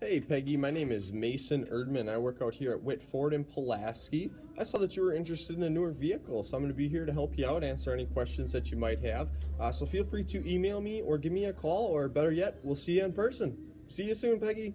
Hey Peggy, my name is Mason Erdman. I work out here at Witt Ford and Pulaski. I saw that you were interested in a newer vehicle, so I'm going to be here to help you out, answer any questions that you might have. Uh, so feel free to email me or give me a call, or better yet, we'll see you in person. See you soon, Peggy.